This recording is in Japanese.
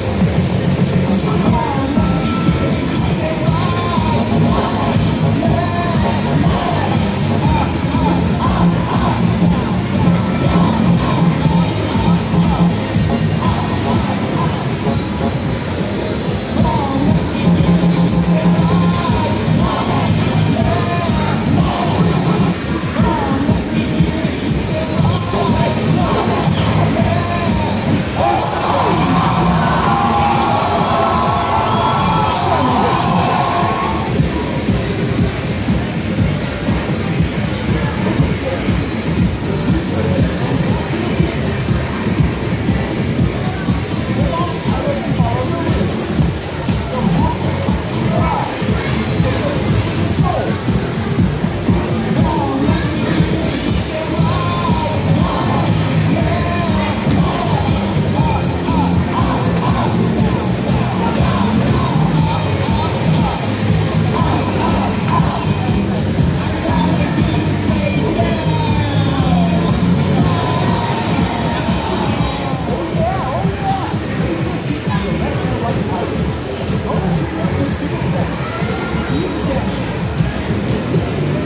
Come on. 行き先!